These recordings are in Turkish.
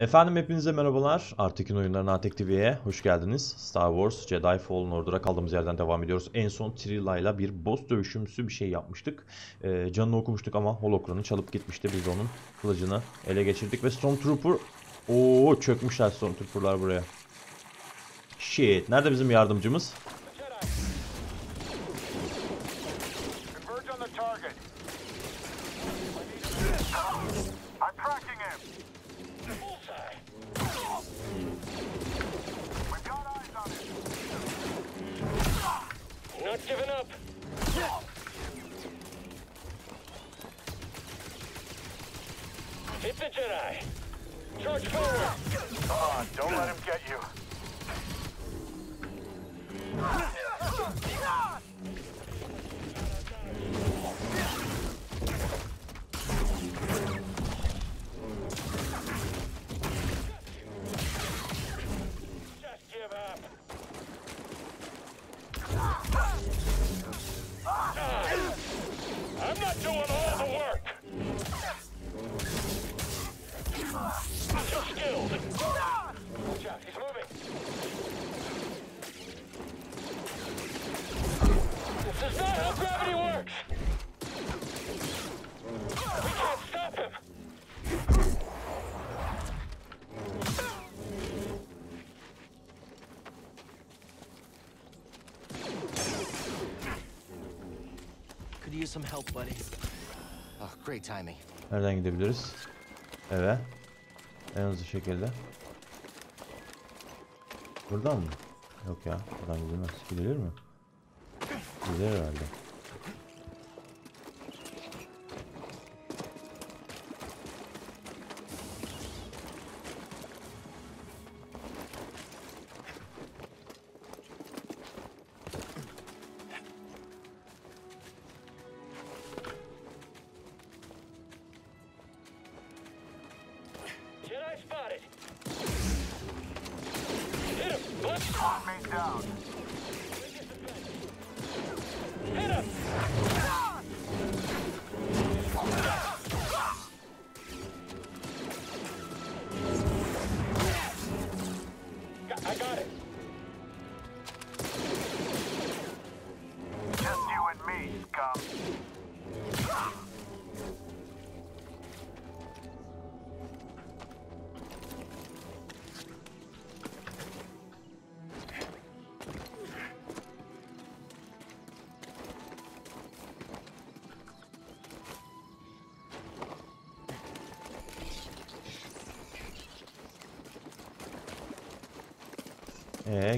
Efendim hepinize merhabalar. Artekin oyunlarına Artek TV'ye hoş geldiniz. Star Wars Jedi Fallen Order'a kaldığımız yerden devam ediyoruz. En son Trilla'yla bir boss dövüşümsü bir şey yapmıştık. Ee, canını okumuştuk ama holokranı çalıp gitmişti. Biz onun kılıcını ele geçirdik ve Stormtrooper... Oo çökmüşler Stormtrooper'lar buraya. Shit. Nerede bizim yardımcımız? Not giving up. Hit the Jedi. Charge forward. Come on, don't let him get you. Some help, buddy. Oh, great timing. Nereden gidebiliriz? Eve. En hızlı şekilde. Buradan mı? Yok ya. Buradan gidilmez. Gidilir mi? Gidilir herhalde.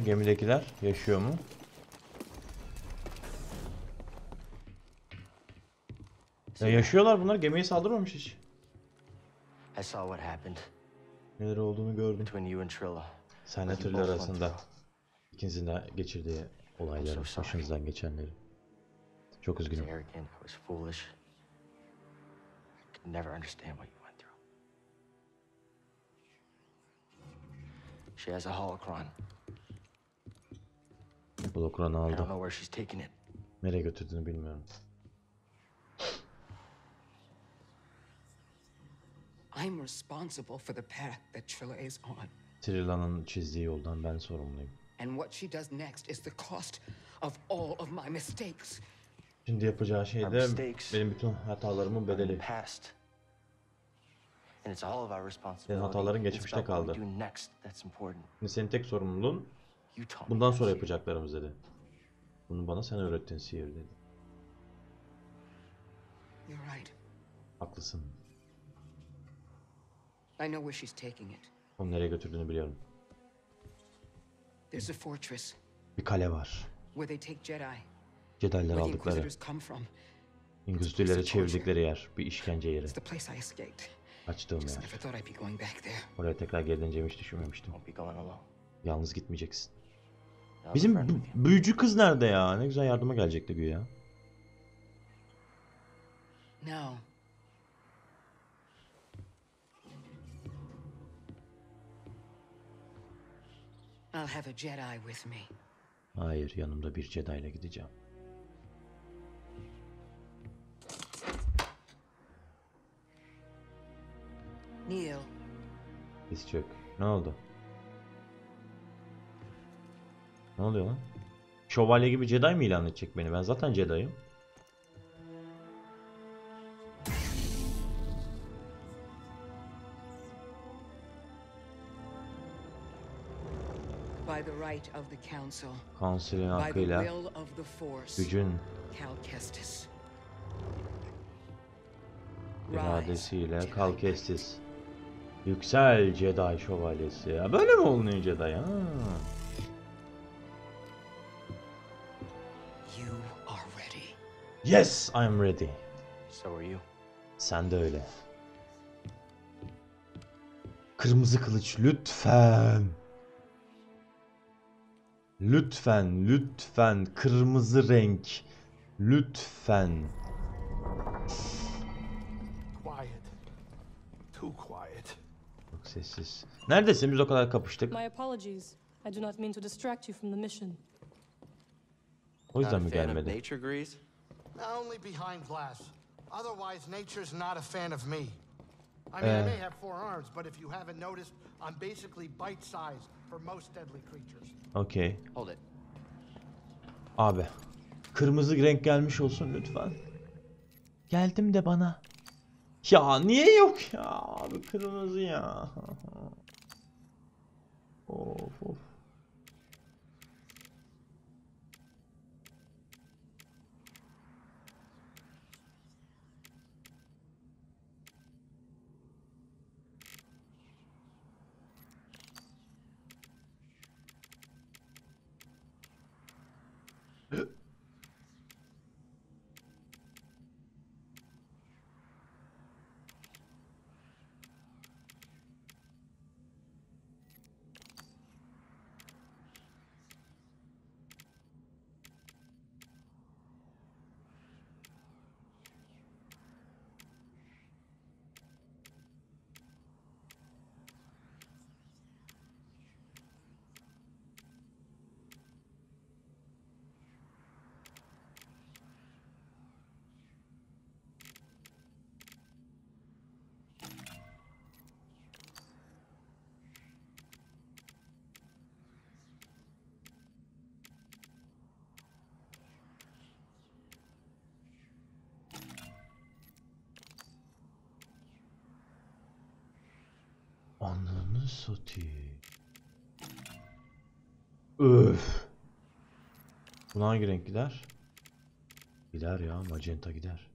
Gemidekiler yaşıyor mu? Ya yaşıyorlar bunlar. Gemiye saldırmamış hiç. I saw what happened Neler olduğunu gördüm. between you and Trilla. Senle What you Trill both went arasında ikinizin de geçirdiği olayları, başınızdan geçenleri. Çok üzgünüm. never understand what you went through. She has a holocron. I don't aldı. know where she's taking it. Nereye götürdüğünü bilmiyorum. I'm responsible for the path that Trilla is on. Trilla'nın çizdiği yoldan ben sorumluyum. And what she does next is the cost of all of my mistakes. Şimdi yapacağı şey de benim bütün hatalarımın bedeli. past. And it's all of our responsibility. hataların geçmişte kaldı. Şimdi senin tek sorumluluğun bundan sonra yapacaklarımız dedi. Bunu bana sen öğrettin sihir dedi. You're right. Haklısın. I know where she's taking it. Onu nereye götürdüğünü biliyorum. There's a fortress Bir kale var. where they take Jedi, Jedi'ler aldıkları. İngilizlere çevirdikleri yer. Bir işkence yeri. It's the place I escaped. Açtığım Just yer. Oraya tekrar geri döneceğimi hiç düşünmemiştim. Yalnız gitmeyeceksin. Bizim büyücü kız nerede ya? Ne güzel yardıma gelecekti güya. No. I'll have a Jedi with me. Hayır, yanımda bir Jedi ile gideceğim. Neil, Diz çök. Ne oldu? Ne oluyor lan? Şövalye gibi Jedi mi ilan edecek beni? Ben zaten Jedi'yim. By the right of the Council, the hakkıyla gücün Cal Kestis. Rise, iradesiyle Jedi kal Knight. kestis. Yüksel Jedi şövalyesi. Ya böyle mi olunuyor Jedi? Ha. Yes, I am ready. So are you. Sen de öyle. Kırmızı kılıç lütfen. Lütfen, lütfen kırmızı renk. Lütfen. Quiet. Too quiet. Çok sessiz. Neredesin? Biz o kadar kapıştık. My apologies. I do not mean to distract you from the mission. O yüzden mi Not Only behind glass. Otherwise, nature's not a fan of me. I mean, I may have four arms, but if you haven't noticed, I'm basically bite-sized for most deadly creatures. Okey. Hold it. Abi. Kırmızı renk gelmiş olsun lütfen. Geldim de bana. Ya niye yok ya? Abi kırmızı ya. Of of. Ananı satayım. Öf. Buna hangi renk gider? Gider ya magenta gider.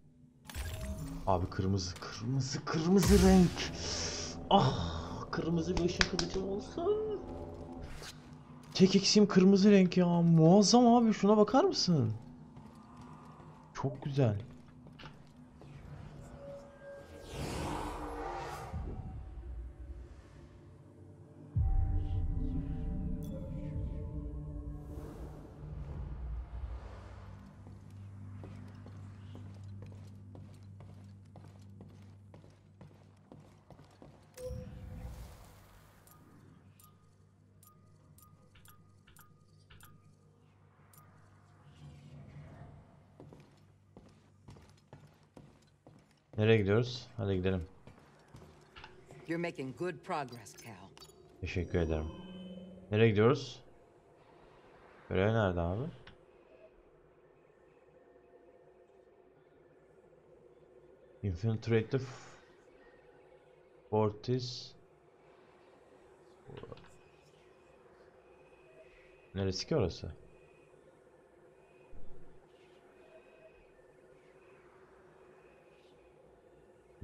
Abi kırmızı kırmızı kırmızı renk. Ah kırmızı bir ışın kılıcım olsun. Tek eksiğim kırmızı renk ya. Muazzam abi şuna bakar mısın? Çok güzel. Nereye gidiyoruz? Hadi gidelim. You're making good progress, Cal. Teşekkür ederim. Nereye gidiyoruz? Görev nerede abi? Infiltrate the Fortis. Neresi ki orası?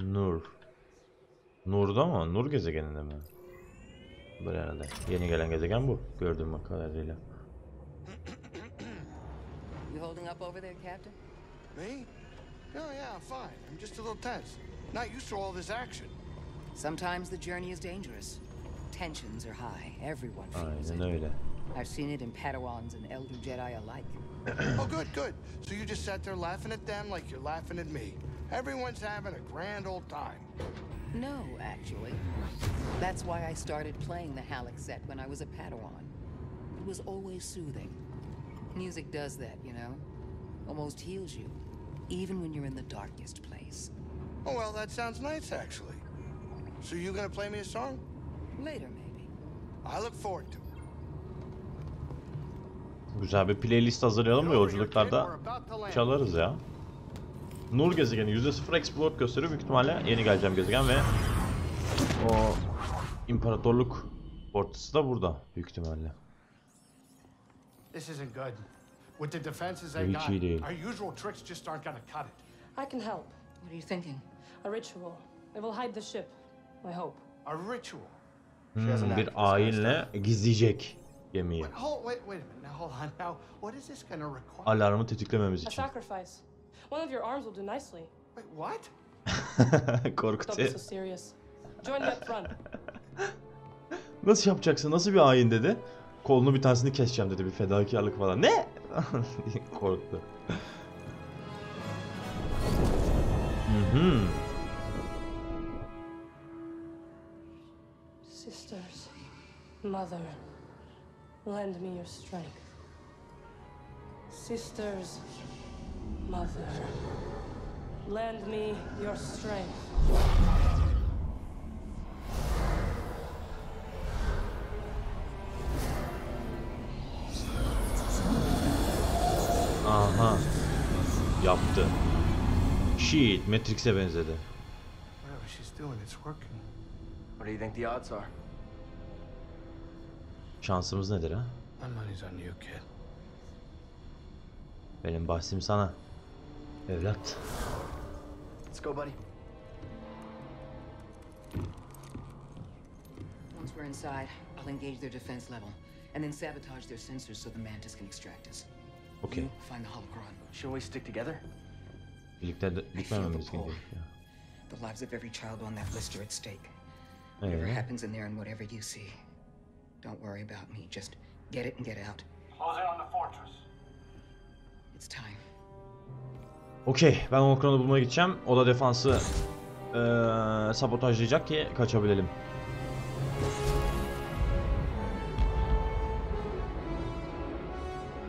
Nur. Nur'da mı? Nur gezegeninde mi? Bu herhalde. Yeni gelen gezegen bu. Gördüğüm kadarıyla. You holding up over there, Captain? Me? Oh, yeah, I'm fine. I'm just a little tense. Not used to all this action. Sometimes the journey is dangerous. Tensions are high. Everyone feels Aynen it. öyle. I've seen it in Padawans and Elder Jedi alike. oh, good, good. So you just sat there laughing at them like you're laughing at me. Everyone's having a grand old time. No, actually. That's why I started playing the Halleck set when I was a Padawan. It was always soothing. Music does that, you know? Almost heals you, even when you're in the darkest place. Oh, well, that sounds nice, actually. So you gonna play me a song? Later, maybe. I look forward to it. Güzel bir playlist hazırlayalım da Over yolculuklarda kid. We're about to land. çalarız ya. Nur gezegeni %0 explore gösteriyor büyük ihtimalle yeni geleceğim gezegen ve o imparatorluk portası da burada büyük ihtimalle. This isn't good. With the defenses Hiç got, our usual tricks just aren't gonna cut it. I can help. What are you thinking? A ritual. It will hide the ship. I hope. A ritual. Hmm, bir ayinle gizleyecek gemiyi. A? Alarmı tetiklememiz A için. sacrifice. One of your arms will do nicely. Wait, what? Don't be Korkutuyor. so serious. Join me up front. Nasıl yapacaksın? Nasıl bir ayin dedi. Kolunu bir tanesini keseceğim dedi. Bir fedakarlık falan. Ne? Korktu. Hı hı. Sisters, mother, lend me your strength. Sisters, mother, lend me your strength. Aha. Yaptı. Shit, Matrix'e benzedi. Whatever she's doing, it's working. What do you think the odds are? Şansımız nedir ha? My money's on you, kid. Benim bahsim sana. Evlat. Let's go, buddy. Once we're inside, I'll engage their defense level, and then sabotage their sensors so the Mantis can extract us. Okey. You find the holocron. Shouldn't we stick together? Birlikte de gitmememiz pull. gerekiyor. The lives of every child on that list are at stake. Whatever Ee, happens in there and whatever you see, don't worry about me. Just get it and get out. Close in on the fortress. Okey, ben Holocron'u bulmaya gideceğim. O da defansı eee sabotajlayacak ki kaçabilelim.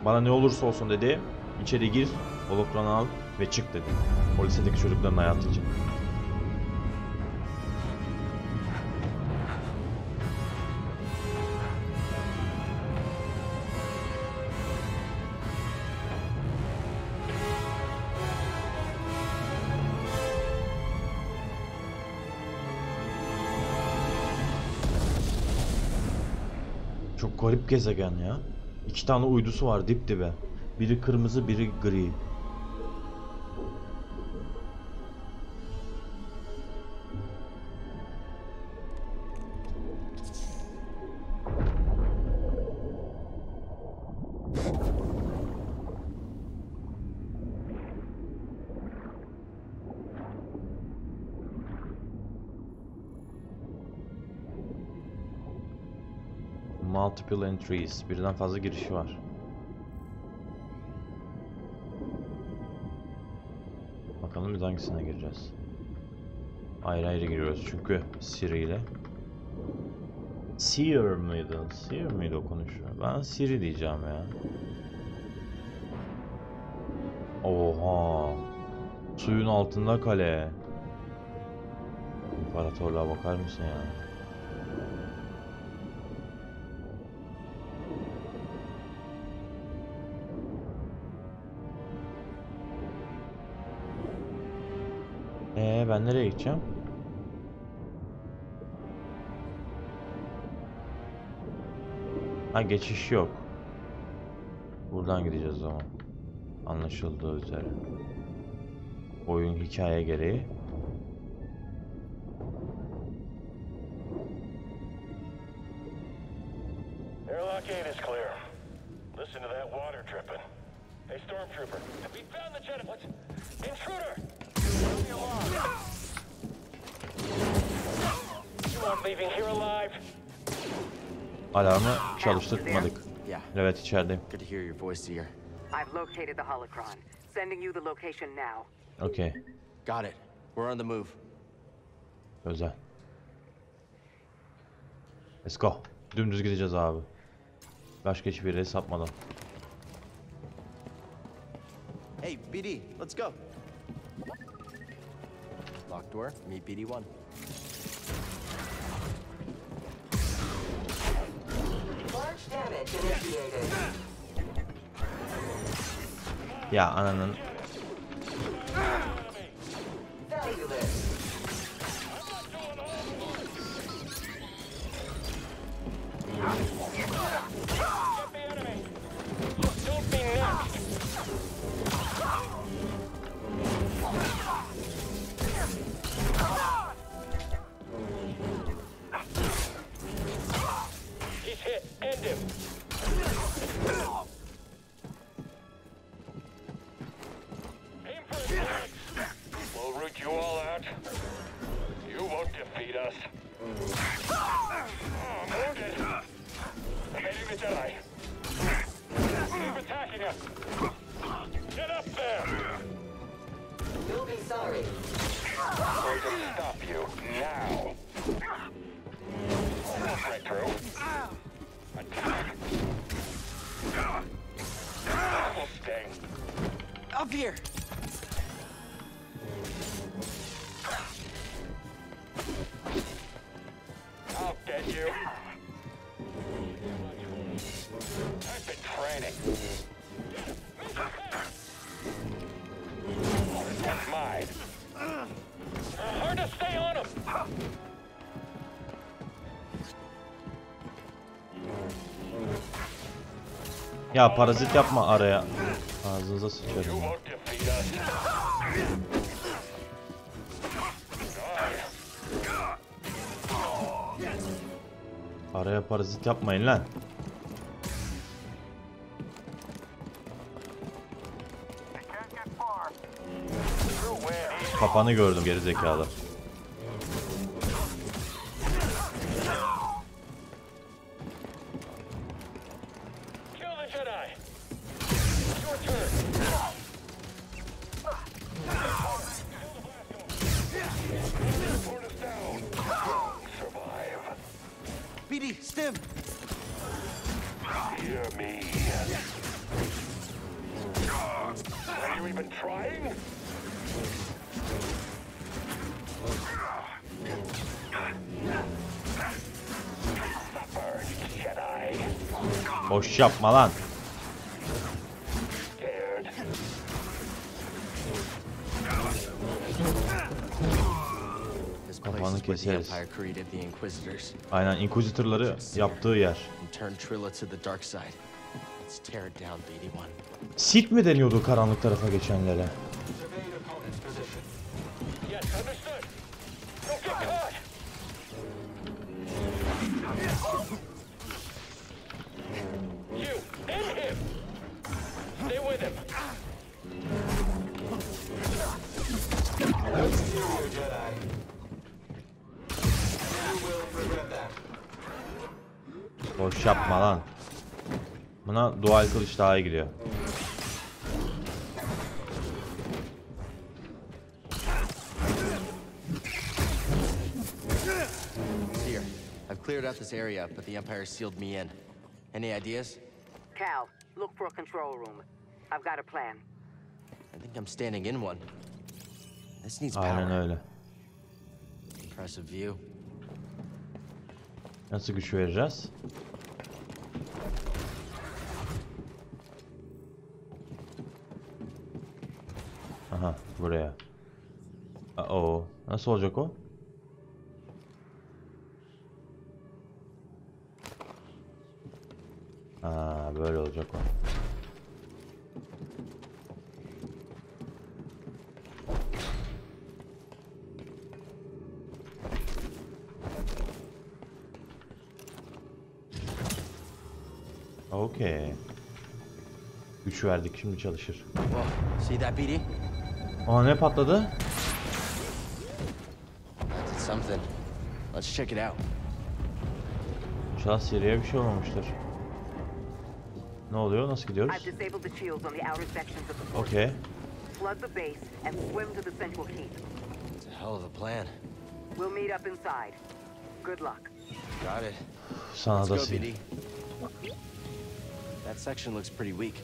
Bana ne olursa olsun dedi. İçeri gir, Holocron'u al ve çık dedi. O lisedeki çocukların hayatı için. Garip gezegen ya. İki tane uydusu var dip dibe. Biri kırmızı, biri gri. Multiple entries. Birden fazla girişi var. Bakalım biz hangisine gireceğiz. Ayrı ayrı giriyoruz çünkü Siri ile. Seer mıydı? Seer miydi o konuşuyor? Ben Siri diyeceğim ya. Oha. Suyun altında kale. İmparatorluğa bakar mısın ya? Ben nereye gideceğim? Ha geçiş yok. Buradan gideceğiz o zaman. Anlaşıldığı üzere. Oyun hikaye gereği. Evet içerideyim. Good to hear your voice, Seer. I've located the holocron. Sending you the location now. Okay. Got it. We're on the move. Özel. Let's go. Dümdüz gideceğiz abi. Başka hiçbir yere sapmadan. Hey, BD, let's go. Locked door, meet BD1. Ya ananın Ya parazit yapma araya. Ağzınıza sıçarım. Araya parazit yapmayın lan. Kafanı gördüm geri zekalı. Boş yapma lan. Kafanı keseriz. Aynen Inquisitor'ları yaptığı yer. and turned Trilla to the dark side. Let's tear it down, BD-1. Sith mi deniyordu karanlık tarafa geçenlere? Daha iyi gidiyor. Here, I've cleared out this area, but the Empire sealed me in. Any ideas? Cal, look for a control room. I've got a plan. I think I'm standing in one. This needs Aynen power. öyle. Impressive view. Nasıl güç vereceğiz? Aha buraya. o Nasıl olacak o? Ha böyle olacak o. Okey. Güç verdik şimdi çalışır. Whoa, see that, BD? Aa ne patladı? Did something. Let's check it out. İnşallah seriye bir şey olmamıştır. Ne oluyor? Nasıl gidiyoruz? Flood the base and swim to the central keep. It's a hell of a plan. We'll meet up inside. Good luck. Got it. Sana da. That section looks pretty weak.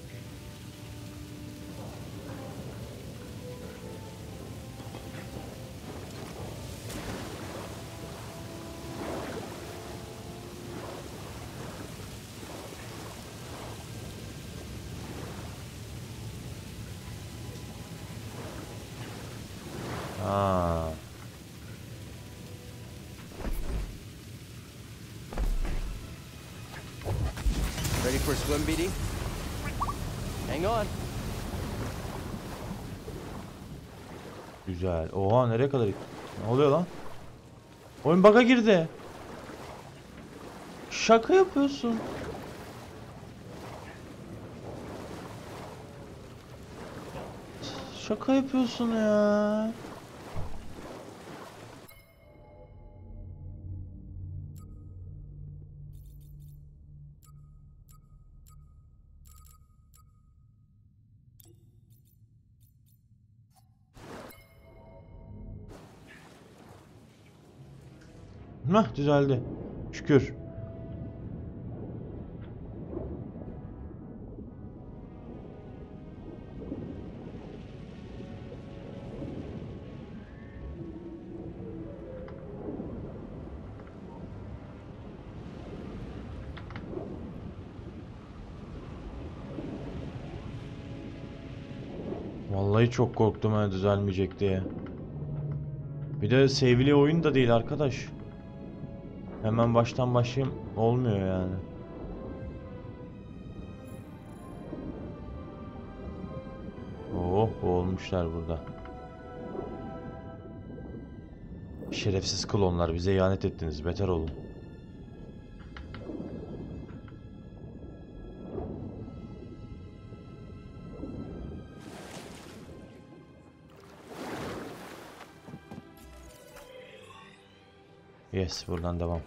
Ready for a swim, BD? Hang on. Güzel. Oha nereye kadar? Ne oluyor lan? Oyun bug'a girdi. Şaka yapıyorsun. Şaka yapıyorsun ya. Hah düzeldi. Şükür. Vallahi çok korktum ha düzelmeyecek diye. Bir de sevgili oyun da değil arkadaş. Hemen baştan başlayayım olmuyor yani. Oh boğulmuşlar burada. Şerefsiz klonlar bize ihanet ettiniz beter olun. Yes buradan devam.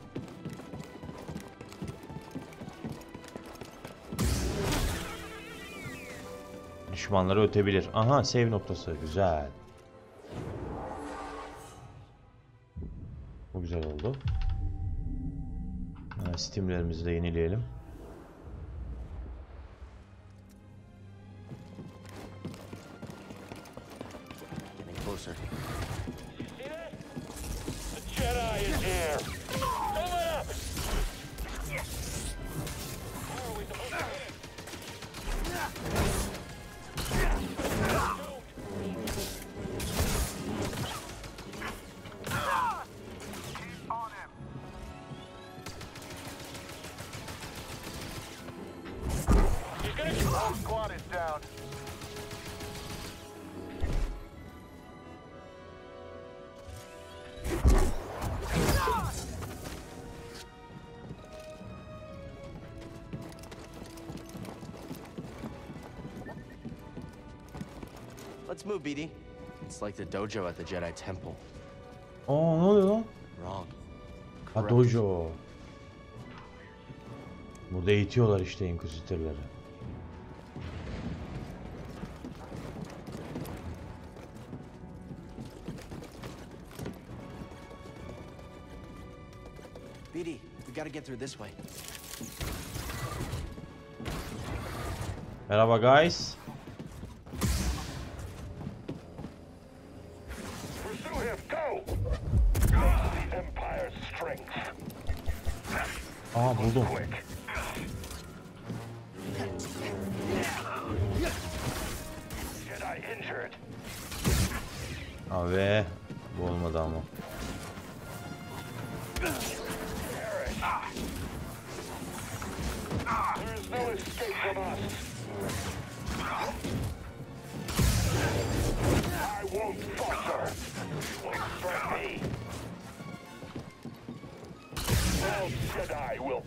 Düşmanları ötebilir. Aha save noktası. Güzel. Bu güzel oldu. Ha, Steam'lerimizi de yenileyelim. The dojo at the Jedi Temple. Aa ne oluyor lan? Wrong. Ha dojo. Burada eğitiyorlar işte inkvizitörleri. BD, we gotta get through this way. Merhaba guys. Aa buldum. Abi bu olmadı ama.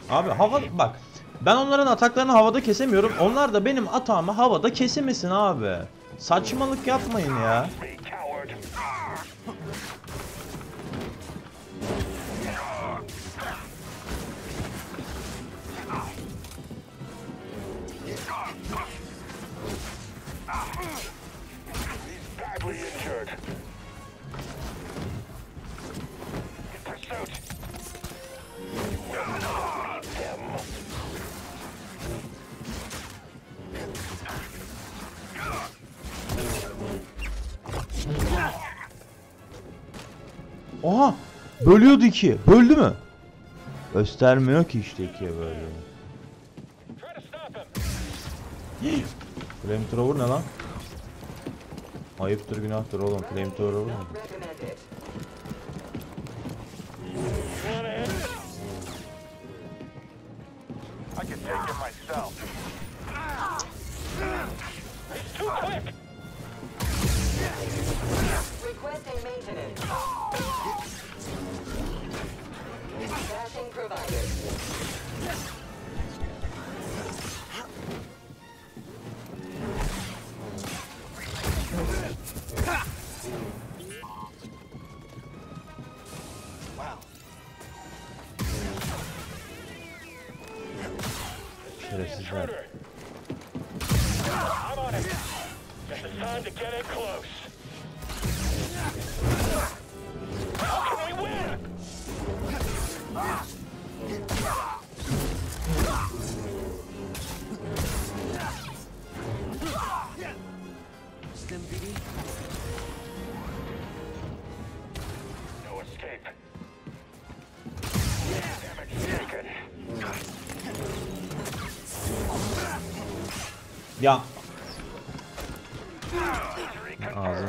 Abi hava bak. Ben onların ataklarını havada kesemiyorum. Onlar da benim atağımı havada kesemesin abi. Saçmalık yapmayın ya. Bölüyordu ikiye. Böldü mü? Göstermiyor ki işte ikiye him. Flamethrower ne lan? Ayıptır günahtır oğlum. Flamethrower quick! Requesting maintenance.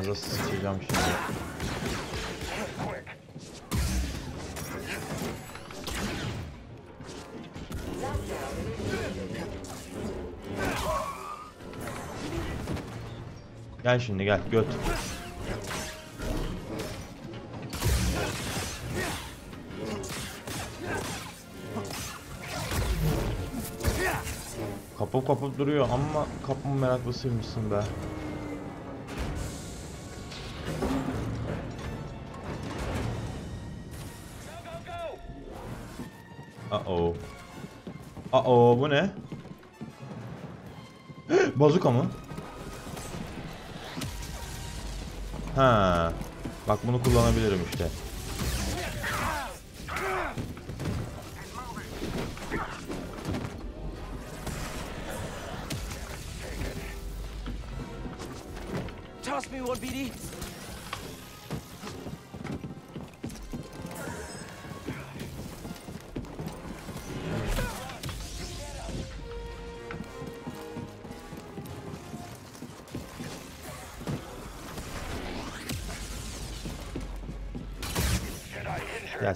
Ağzınıza sıçacağım şimdi. Gel şimdi gel göt. Kapıp kapıp duruyor ama kapma meraklısıymışsın be. Oh bu ne? Bazuka mı? Ha. Bak bunu kullanabilirim işte.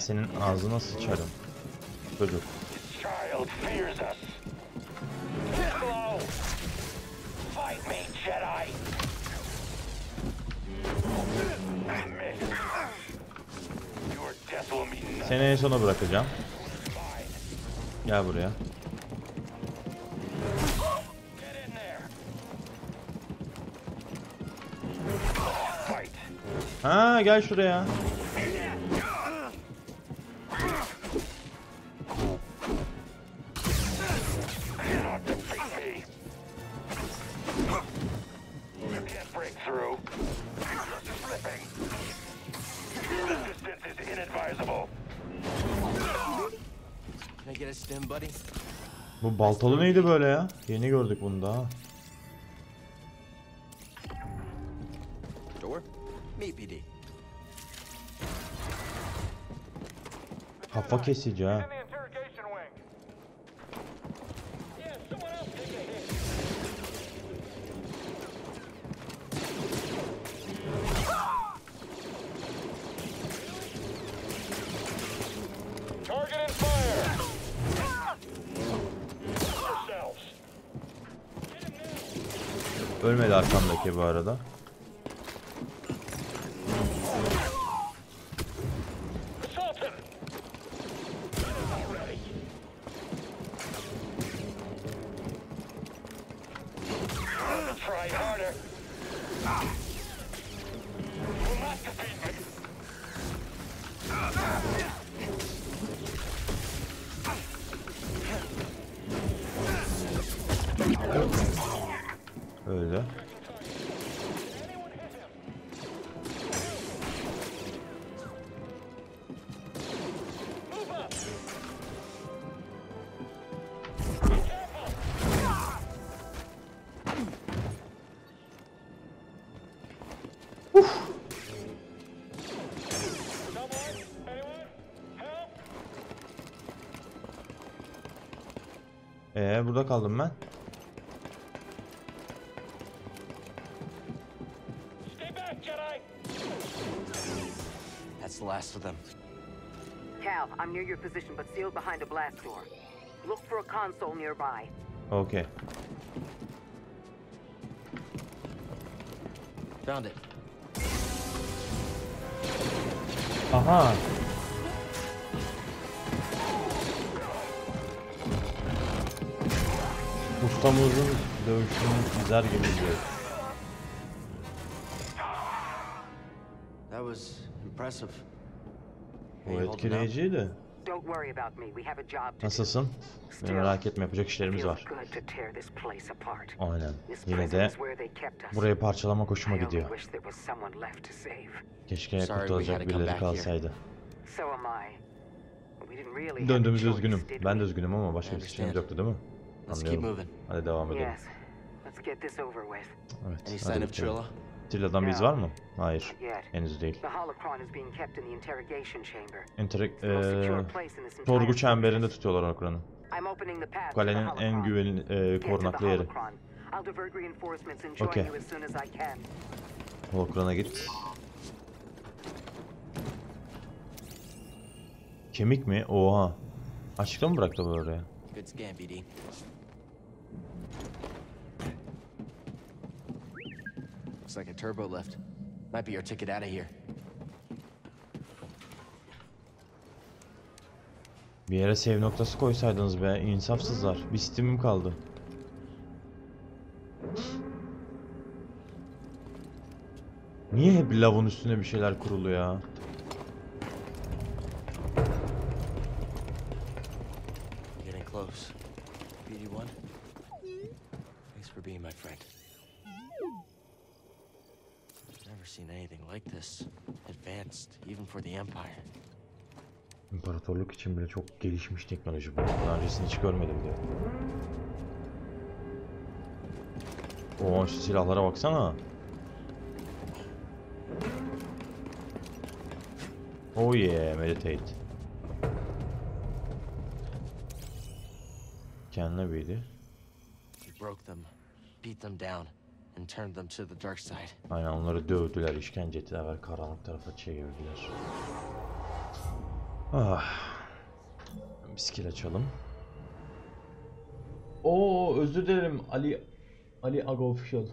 Senin ağzına sıçarım. Çocuk. Seni en sona bırakacağım. Gel buraya. Ha gel şuraya. Bu baltalı neydi böyle ya? Yeni gördük bunu daha. Kafa kesici ha. Arkamdaki bu arada. Ee burada kaldım ben. Stay back, Jedi! That's the last of them. Cal, I'm near your position, but sealed behind a blast door. Look for a console nearby. Okay. Found it. Aha. Ustamızın dövüşünü izler gibi izliyoruz. That was impressive. Bu etkileyiciydi. Don't worry about me. We have a job to do. Nasılsın? Merak etme yapacak işlerimiz var. Aynen. Yine de burayı parçalamak I hoşuma gidiyor. Keşke come birileri kalsaydı. Döndüğümüz üzgünüm. Ben de üzgünüm ama başka bir seçeneğimiz yoktu değil mi? Let's keep Anlıyorum. moving. Hadi devam edelim. Yes. Let's get this over with. Evet. Any hadi sign of bitirelim. Trilla? Trilla'dan bir iz var mı? Hayır. Yet. Henüz değil. The holocron is being kept in the interrogation chamber. Enterek, sorgu fortress. çemberinde tutuyorlar Okran'ı. I'm opening the path Bu to the kalenin en holocron. güvenli, the korunaklı yeri. holocron. I'll divert reinforcements and join Okay. you as soon as I can. Holokran'a git. Kemik mi? Oha. Açıkta mı bıraktı bu oraya? Good scan, BD. Looks like a turbo lift. Might be your ticket out of here. Bir yere save noktası koysaydınız be. insafsızlar. Bir steam'im kaldı. Niye hep lavın üstüne bir şeyler kurulu ya? Seen anything like this. Advanced, even for the Empire. İmparatorluk için bile çok gelişmiş teknoloji bu. Daha öncesini hiç görmedim diyor. Oo şu silahlara baksana. Oh yeah, meditate. Kendine büyüdü. He broke them, beat them down, and turned them to the dark side. Aynen onları dövdüler, işkence ettiler ve karanlık tarafa çevirdiler. Ah. Bir skill açalım. Oo özür dilerim Ali Ali Aga Official.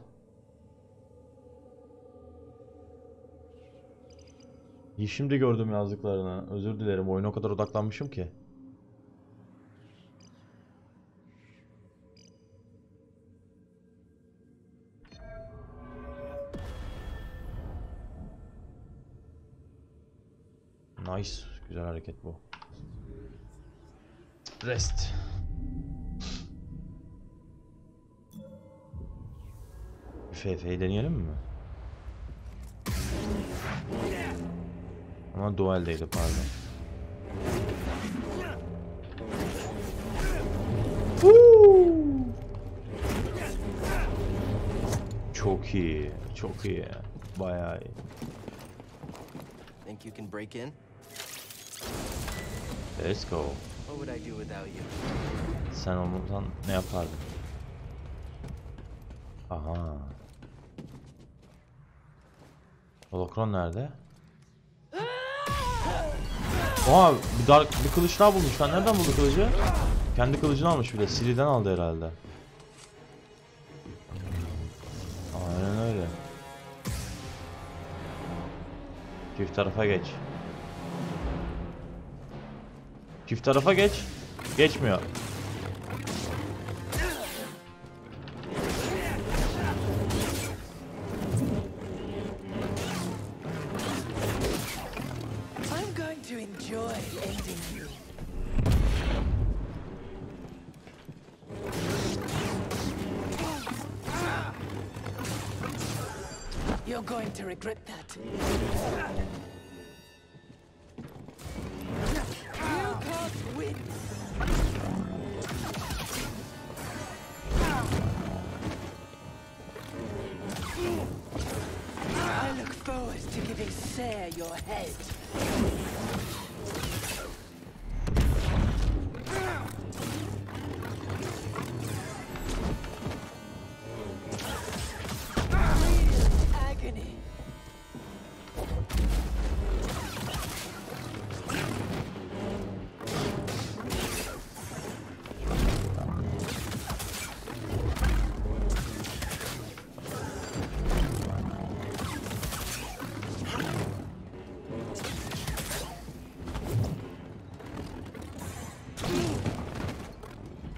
İyi şimdi gördüm yazdıklarını. Özür dilerim. Oyuna o kadar odaklanmışım ki. Nice. Güzel hareket bu. Rest. FF'yi deneyelim mi? Ama dualdeydi pardon. Çok iyi, çok iyi. Bayağı iyi. Think you can break in? Let's go. What would I do without you? Sen olmasan ne yapardın? Aha. Holokron nerede? Oha bir, dar, bir kılıç daha bulmuş lan. Nereden buldu kılıcı? Kendi kılıcını almış bir de. Siri'den aldı herhalde. Aynen öyle. Çift tarafa geç. Çift tarafa geç. Geçmiyor.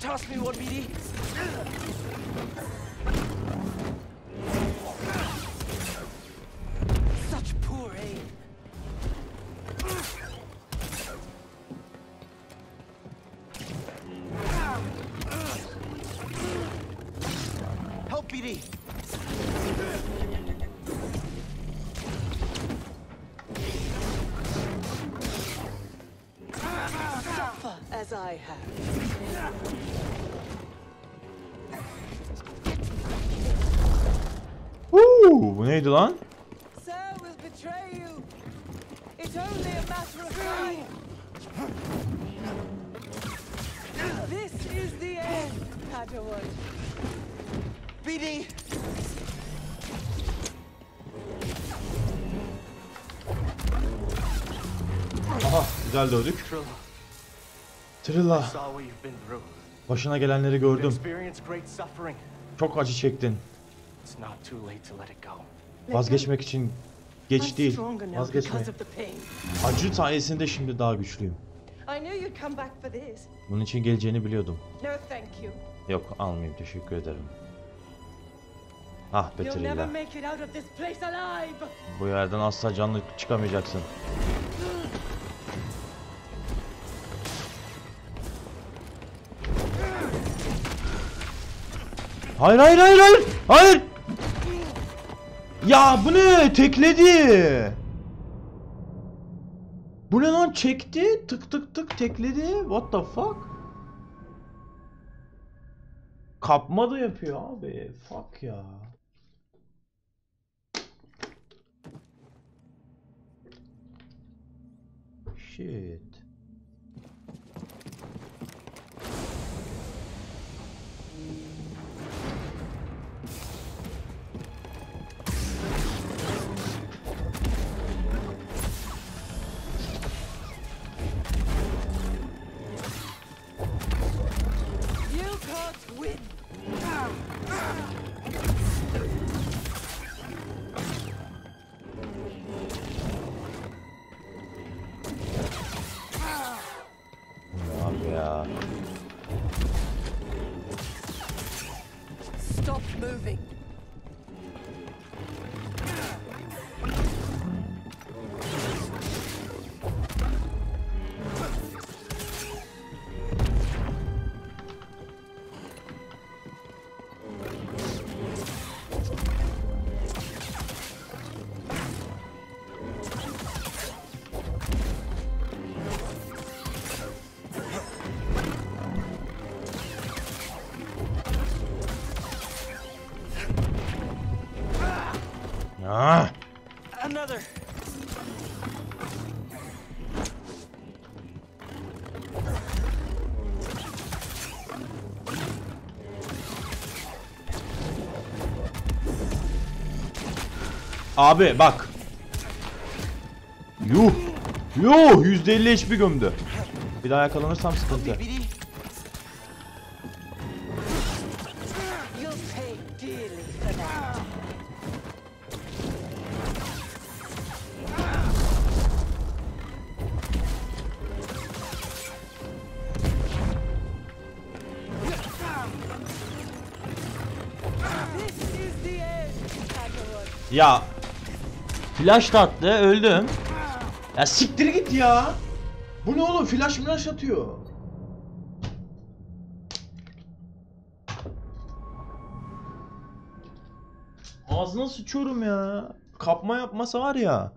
Toss me one, BD. Padawan. BD! Aha güzel dövdük. Trilla, başına gelenleri gördüm. Çok acı çektin. It's not too late to let it go. Vazgeçmek için geç değil. Vazgeçme. Acı sayesinde şimdi daha güçlüyüm. Bunun için geleceğini biliyordum. Yok almayayım teşekkür ederim. Ah be You'll never Trilla. make it out of this place alive. Bu yerden asla canlı çıkamayacaksın. Hayır hayır hayır hayır. Hayır. Ya bu ne? Tekledi. Bu ne lan? Çekti. Tık tık tık tekledi. What the fuck? Kapma da yapıyor abi. Fuck ya. Shit. Abi bak. Yuh. Yuh. %50 HP gömdü. Bir daha yakalanırsam sıkıntı. Ya. Flash da attı. Öldüm. Ya siktir git ya. Bu ne oğlum? Flash flash atıyor. Ağzına sıçıyorum ya. Kapma yapmasa var ya.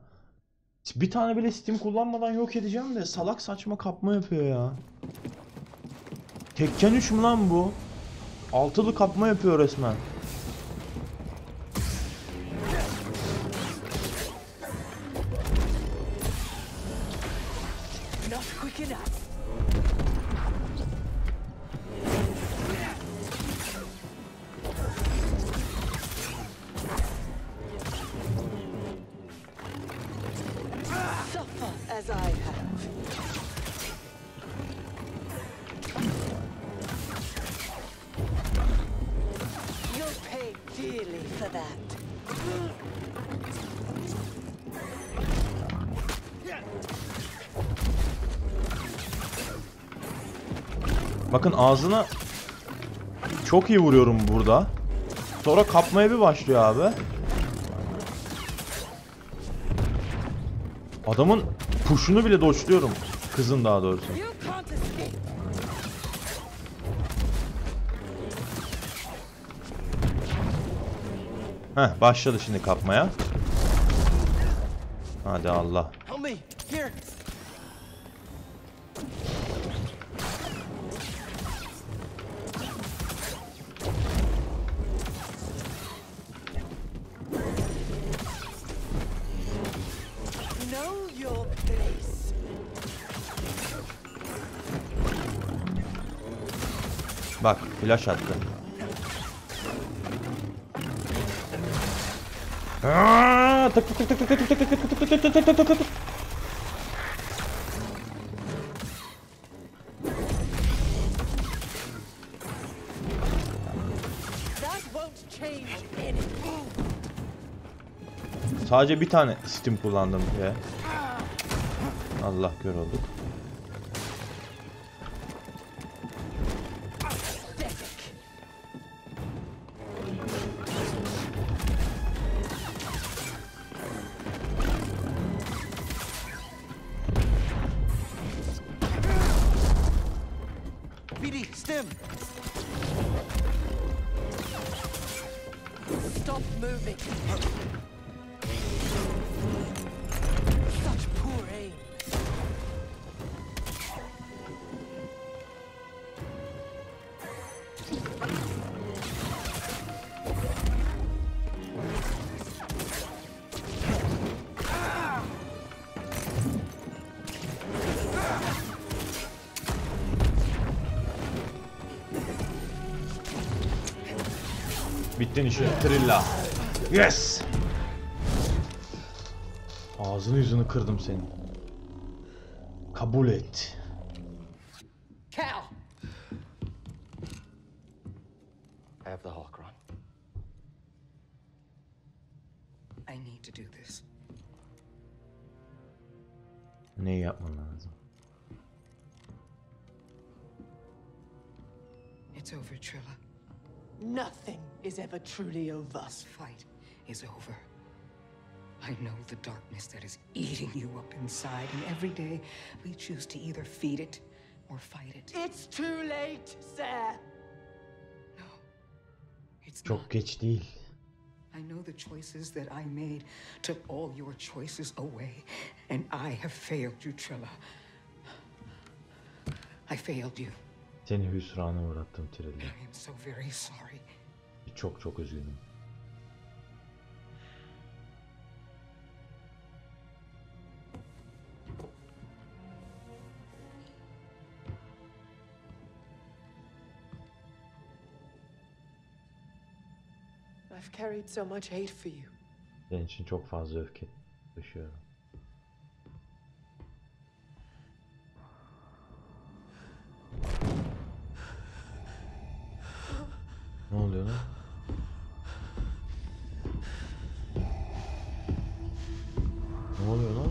Bir tane bile Steam kullanmadan yok edeceğim de salak saçma kapma yapıyor ya. Tekken 3 mü lan bu? Altılı kapma yapıyor resmen. Bakın ağzına Çok iyi vuruyorum burada. Sonra kapmaya bir başlıyor abi. Adamın puşunu bile doçluyorum. Kızın daha doğrusu. Heh başladı şimdi kapmaya. Hadi Allah. Bak flash attı. Aa, tık tık tık tık tık tık tık tık tık tık tık tık tık tık tık tık. That won't change anything. Sadece bir tane Steam kullandım ya. Allah kör olduk. Bittin işin Trilla. Yes! Ağzını yüzünü kırdım senin. Kabul et. Is truly over. This fight is over. I know the darkness that is eating you up inside, and every day we choose to either feed it or fight it. It's too late, sir. No, it's not. Çok geç değil. I know the choices that I made took all your choices away, and I have failed you, Trilla. I failed you. Seni hüsrana uğrattım Trilla. I am so very sorry. Çok çok üzgünüm. I've carried so much hate for you. Senin için çok fazla öfke taşıyorum. Ne oluyor lan? Oluyor lan?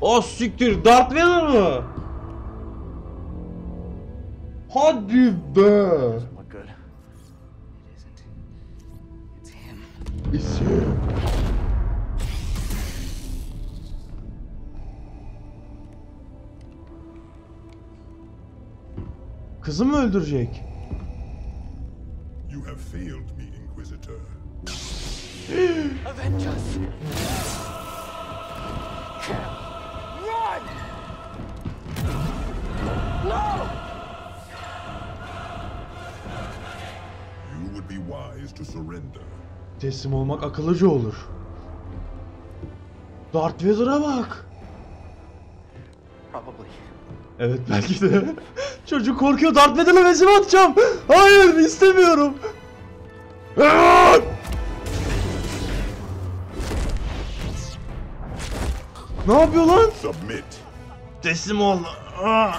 O siktir Darth Vader mı? Hadi be. Kızı mı öldürecek? You have failed. Avengers! Run! No! You would be wise to surrender. Teslim olmak akıllıca olur. Darth Vader'a bak. Probably. Evet belki de. Çocuk korkuyor Darth Vader'la vezir atacağım. Hayır istemiyorum. Ne yapıyor lan? Submit. Teslim ol. Aa!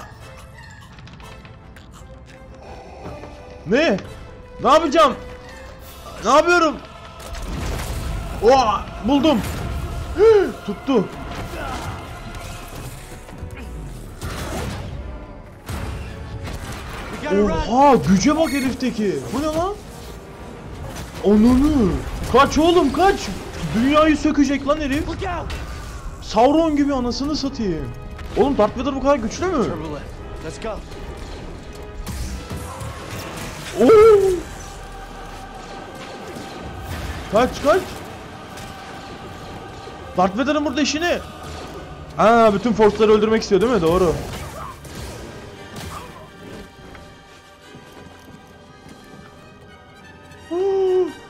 Ne? Ne yapacağım? Ne yapıyorum? Oha! Buldum. Tuttu. Oha güce bak herifteki. Bu ne lan? Onunu. Kaç oğlum kaç. Dünyayı sökecek lan herif. Sauron gibi anasını satayım. Oğlum Darth Vader bu kadar güçlü mü? Oo! Kaç kaç. Darth Vader'ın burada işi ne? Ha bütün force'ları öldürmek istiyor değil mi? Doğru.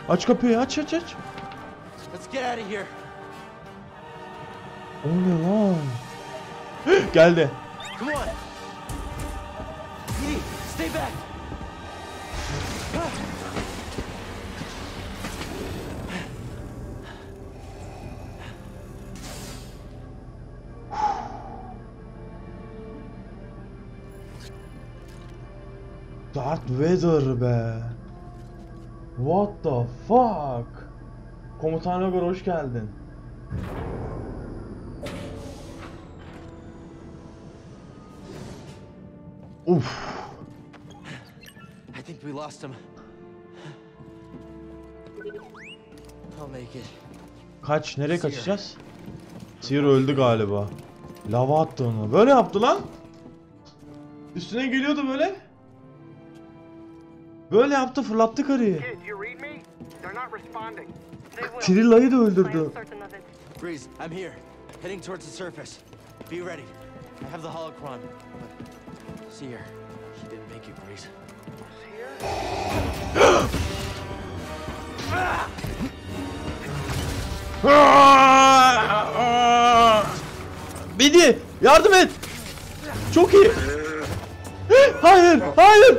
Aç kapıyı aç aç aç. Let's get out of here. Ne lan? Geldi. Come on. Edie, stay back. Darth Vader be. What the fuck? Komutan Ömer hoş geldin. Uf. I think we lost him. I'll make it. Kaç nereye kaçacağız? Sihir öldü galiba. Lava attı onu. Böyle yaptı lan. Üstüne geliyordu böyle. Böyle yaptı fırlattı karıyı. Trilla'yı da öldürdü. Breeze, I'm here. Heading towards the surface. Be ready. I have the holocron. See her. She didn't make it, Breeze. Bedi yardım et. Çok iyi. Hayır, hayır.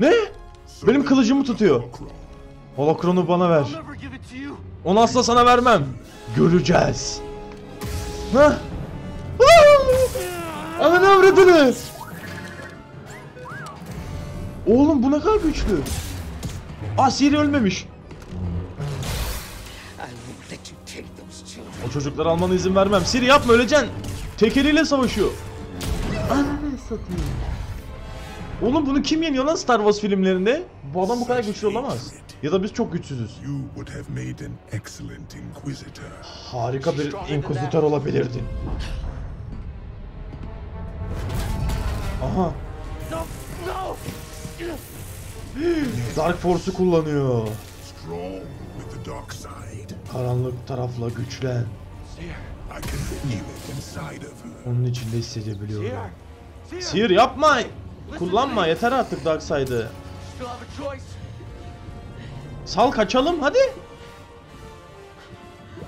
Ne? Benim kılıcımı tutuyor. Holokronu bana ver. Never give it to you. Onu asla sana vermem. Göreceğiz. Hah. Ananı avradını. Oğlum bu ne kadar güçlü. Aa Siri ölmemiş. O çocukları almana izin vermem. Siri yapma öleceksin. Tek eliyle savaşıyor. Ananı satayım. Oğlum bunu kim yeniyor lan Star Wars filmlerinde? Bu adam bu kadar güçlü olamaz. Ya da biz çok güçsüzüz. Harika bir inkvizitör olabilirdin. Aha. Dark Force'u kullanıyor. Karanlık tarafla güçlen. Onun içinde hissedebiliyorum. Sihir yapma! Kullanma yeter artık Darkseid'ı. Sal kaçalım hadi.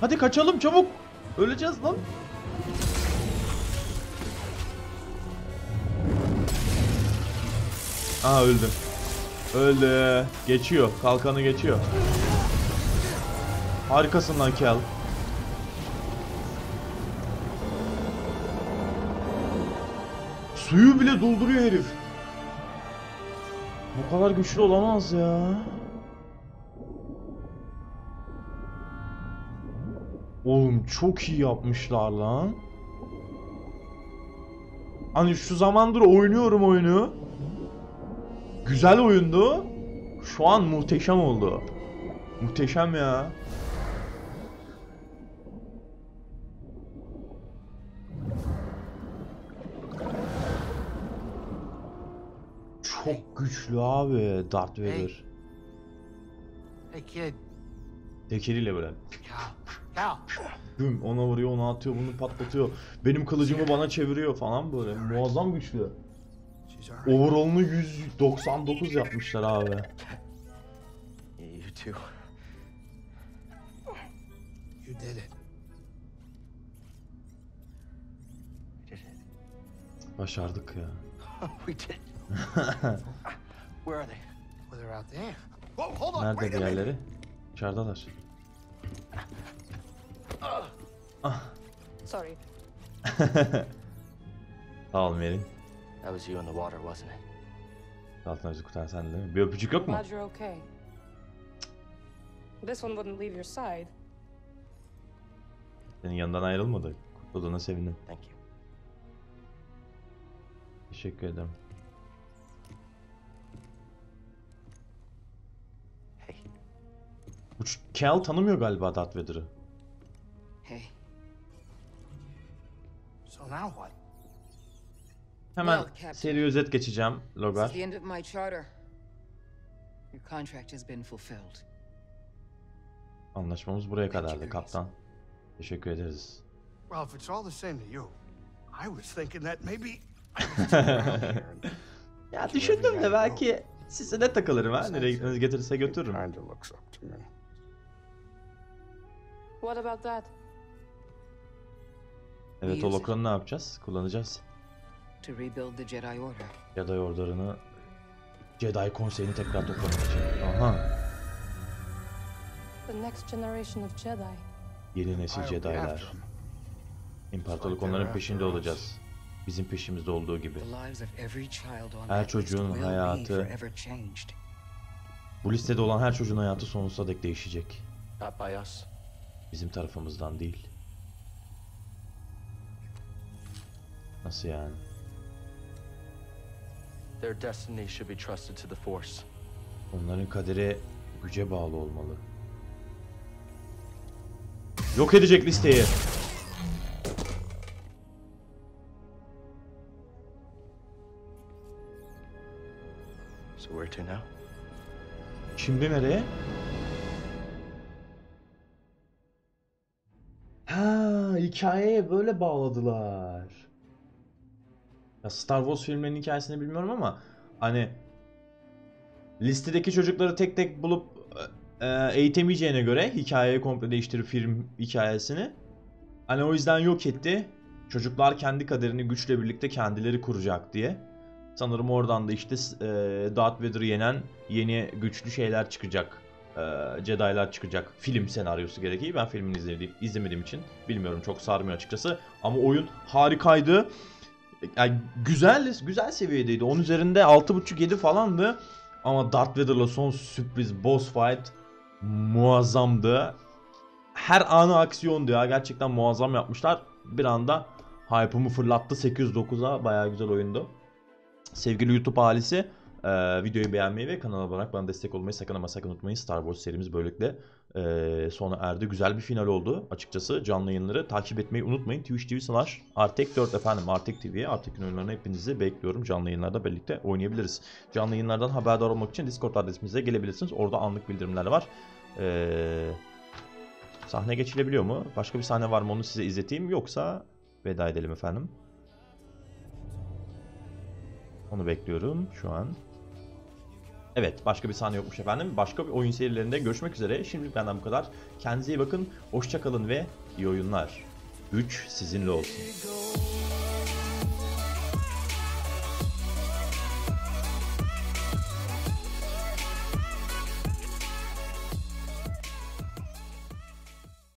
Hadi kaçalım çabuk. Öleceğiz lan. Aa öldü. Öldü. Geçiyor. Kalkanı geçiyor. Harikasın lan Kel. Suyu bile dolduruyor herif. Bu kadar güçlü olamaz ya. Oğlum çok iyi yapmışlar lan. Hani şu zamandır oynuyorum oyunu. Güzel oyundu. Şu an muhteşem oldu. Muhteşem ya. Çok güçlü abi Darth Vader. Hey, kid. Tekeriyle böyle. Güm ona vuruyor ona atıyor bunu patlatıyor. Benim kılıcımı bana çeviriyor falan böyle. Muazzam güçlü. Overall'unu 199 yapmışlar abi. You too. You did it. Başardık ya. we did. Where are they? Well, they're out there. Nerede diğerleri? İçerideler. Sorry. Sağ ol Merin. That was you in the water, wasn't it? Bizi kurtaran sen değil mi? Bir öpücük yok mu? Glad you're okay. This one wouldn't leave your side. Senin yanından ayrılmadı. Kutladığına sevindim. Thank you. Teşekkür ederim. Hey, Bu Cal tanımıyor galiba Darth Vader'ı. Hemen Well, Captain. seri özet geçeceğim Logar. the end of my charter. Your contract has been fulfilled. Anlaşmamız buraya kadardı kaptan. Teşekkür ederiz. Well, if it's all the same to you, I was thinking that maybe Ya düşündüm de belki size ne takılırım ha? Nereye gitmeniz getirirse götürürüm. What about that? Evet holokranı ne yapacağız? Kullanacağız. To rebuild the Jedi Order. Jedi orderını Jedi konseyini tekrar toplamak için. Aha. The next generation of Jedi. Yeni nesil 'em. İmparatorluk onların peşinde olacağız. Bizim peşimizde olduğu gibi. The lives of every child on Her çocuğun hayatı-. Bu listede olan her çocuğun hayatı sonsuza dek değişecek. Bizim tarafımızdan değil. Nasıl yani? Their destiny should be trusted to the Force. Onların kaderi güce bağlı olmalı. Yok edecek listeyi. So where to now? Şimdi nereye? Ha, hikayeye böyle bağladılar. Ya Star Wars filmlerinin hikayesini bilmiyorum ama hani listedeki çocukları tek tek bulup e, eğitemeyeceğine göre hikayeyi komple değiştirip film hikayesini hani o yüzden yok etti. Çocuklar kendi kaderini güçle birlikte kendileri kuracak diye. Sanırım oradan da işte e, Darth Vader'ı yenen yeni güçlü şeyler çıkacak. E, Jedi'lar çıkacak. Film senaryosu gerekiyor. Ben filmini izlemediğim için bilmiyorum. Çok sarmıyor açıkçası. Ama oyun harikaydı. Yani güzel, güzel seviyedeydi. 10 üzerinde 6.5-7 falandı. Ama Darth Vader'la son sürpriz boss fight muazzamdı. Her anı aksiyondu ya. Gerçekten muazzam yapmışlar. Bir anda hype'ımı fırlattı 809'a. Bayağı güzel oyundu. Sevgili YouTube ailesi e, videoyu beğenmeyi ve kanala abone olarak bana destek olmayı sakın ama sakın unutmayın. Star Wars serimiz böylelikle e, sona erdi. Güzel bir final oldu açıkçası. Canlı yayınları takip etmeyi unutmayın. Twitch TV slash Artek 4 efendim. Artek TV'ye Artek'in oyunlarına hepinizi bekliyorum. Canlı yayınlarda birlikte oynayabiliriz. Canlı yayınlardan haberdar olmak için Discord adresimize gelebilirsiniz. Orada anlık bildirimler var. Eee... Sahne geçilebiliyor mu? Başka bir sahne var mı onu size izleteyim yoksa veda edelim efendim. Onu bekliyorum şu an. Evet başka bir sahne yokmuş efendim. Başka bir oyun serilerinde görüşmek üzere. Şimdilik benden bu kadar. Kendinize iyi bakın. Hoşçakalın ve iyi oyunlar. Güç sizinle olsun.